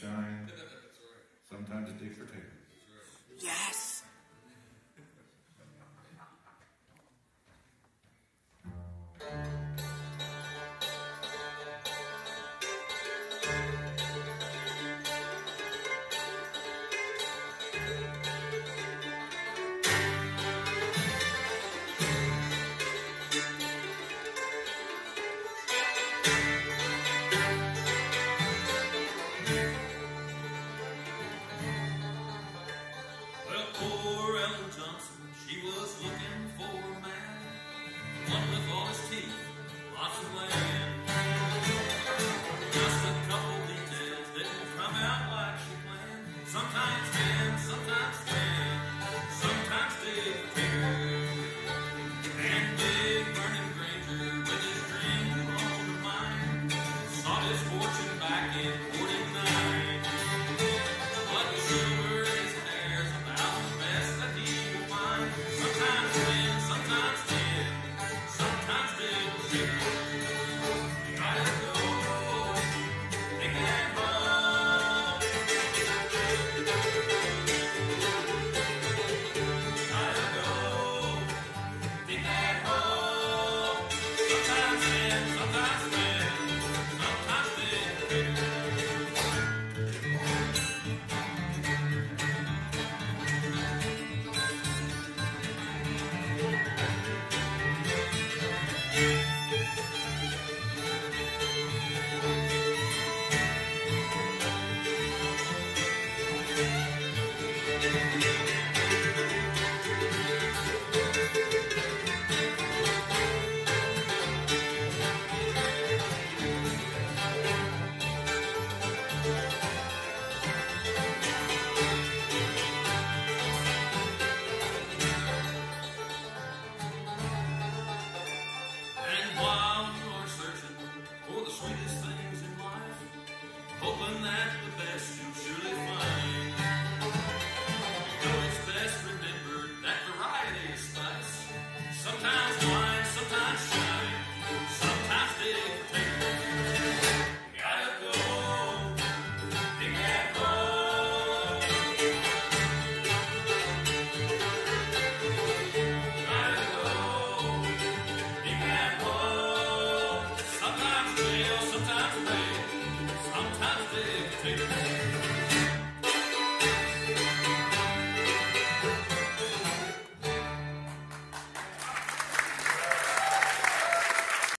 shine. Sometimes dick for tail. Yes! Johnson, she was looking. sweetest things in life, hoping that the best you'll surely find. You know it's best remembered that variety is spice. Sometimes wine. Sometimes they, take a day.